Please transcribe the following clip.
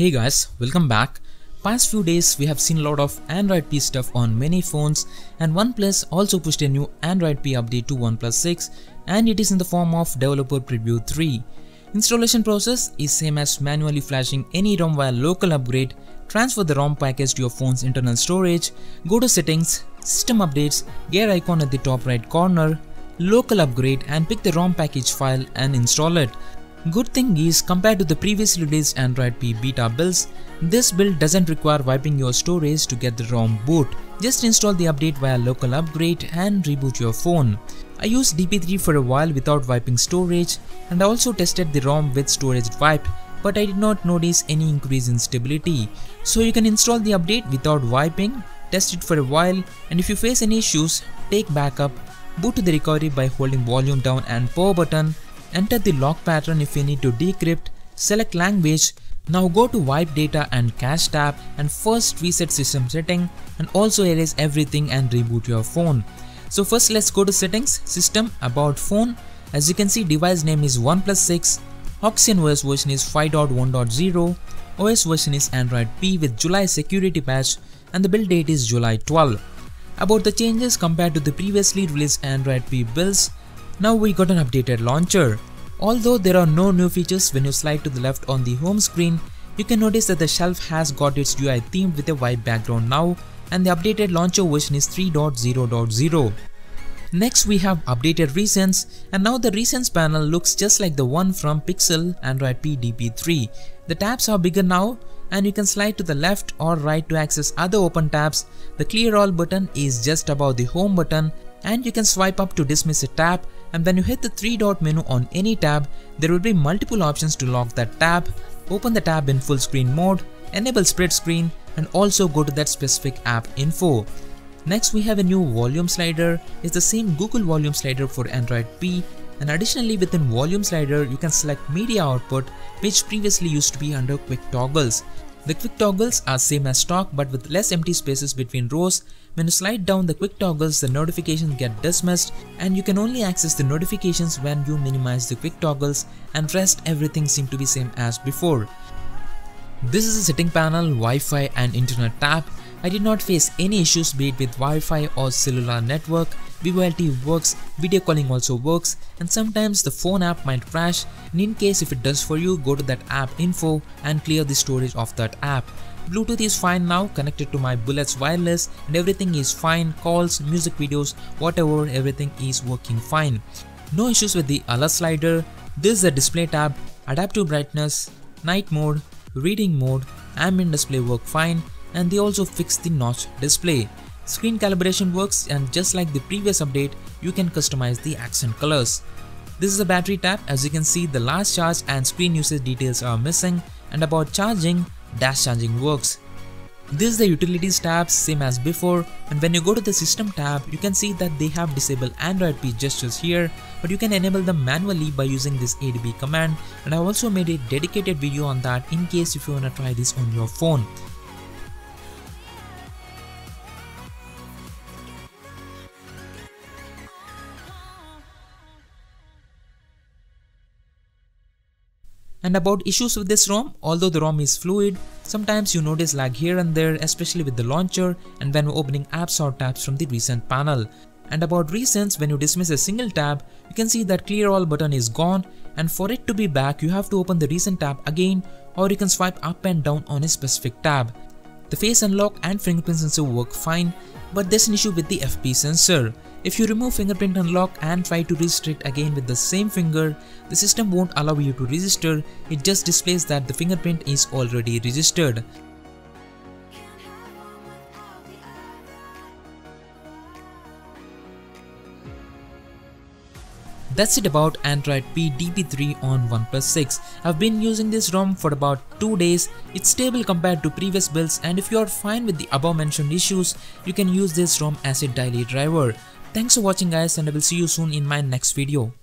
Hey guys, welcome back. Past few days we have seen a lot of Android P stuff on many phones and OnePlus also pushed a new Android P update to OnePlus 6 and it is in the form of Developer Preview 3. Installation process is same as manually flashing any ROM via local upgrade, transfer the ROM package to your phone's internal storage, go to settings, system updates, gear icon at the top right corner, local upgrade and pick the ROM package file and install it. Good thing is compared to the previously released Android P beta builds, this build doesn't require wiping your storage to get the ROM boot. Just install the update via local upgrade and reboot your phone. I used DP3 for a while without wiping storage and I also tested the ROM with storage wiped but I did not notice any increase in stability. So you can install the update without wiping, test it for a while and if you face any issues, take backup, boot to the recovery by holding volume down and power button Enter the lock pattern if you need to decrypt, select language, now go to wipe data and cache tab and first reset system setting and also erase everything and reboot your phone. So first let's go to settings, system, about phone. As you can see device name is OnePlus 6, Oxygen OS version is 5.1.0, OS version is Android P with July security patch and the build date is July 12. About the changes compared to the previously released Android P builds, now we got an updated launcher. Although there are no new features when you slide to the left on the home screen, you can notice that the shelf has got its UI themed with a white background now and the updated launcher version is 3.0.0. Next we have updated recents and now the recents panel looks just like the one from Pixel Android P DP3. The tabs are bigger now and you can slide to the left or right to access other open tabs. The clear all button is just above the home button and you can swipe up to dismiss a tab and when you hit the 3 dot menu on any tab, there will be multiple options to lock that tab, open the tab in full screen mode, enable split screen and also go to that specific app info. Next we have a new volume slider, it's the same Google volume slider for Android P and additionally within volume slider you can select media output which previously used to be under quick toggles. The quick toggles are same as stock but with less empty spaces between rows. When you slide down the quick toggles, the notifications get dismissed and you can only access the notifications when you minimize the quick toggles and rest everything seem to be same as before. This is a setting panel, Wi-Fi and internet tab. I did not face any issues be it with Wi-Fi or cellular network. VoLTE works, video calling also works and sometimes the phone app might crash and in case if it does for you go to that app info and clear the storage of that app. Bluetooth is fine now connected to my Bullets wireless and everything is fine calls, music videos, whatever everything is working fine. No issues with the alert slider. This is the display tab, adaptive brightness, night mode, reading mode, ambient display work fine and they also fixed the notch display. Screen calibration works and just like the previous update, you can customize the accent colors. This is the battery tab, as you can see the last charge and screen usage details are missing and about charging, dash charging works. This is the utilities tab same as before and when you go to the system tab you can see that they have disabled Android P gestures here but you can enable them manually by using this ADB command and I also made a dedicated video on that in case if you wanna try this on your phone. And about issues with this ROM, although the ROM is fluid, sometimes you notice lag here and there especially with the launcher and when opening apps or tabs from the recent panel. And about recents, when you dismiss a single tab, you can see that clear all button is gone and for it to be back you have to open the recent tab again or you can swipe up and down on a specific tab. The face unlock and fingerprint sensor work fine but there's an issue with the FP sensor. If you remove fingerprint unlock and try to register it again with the same finger, the system won't allow you to register, it just displays that the fingerprint is already registered. That's it about Android P DP3 on OnePlus 6. I've been using this ROM for about 2 days. It's stable compared to previous builds and if you are fine with the above mentioned issues, you can use this ROM as a daily driver. Thanks for watching guys and I will see you soon in my next video.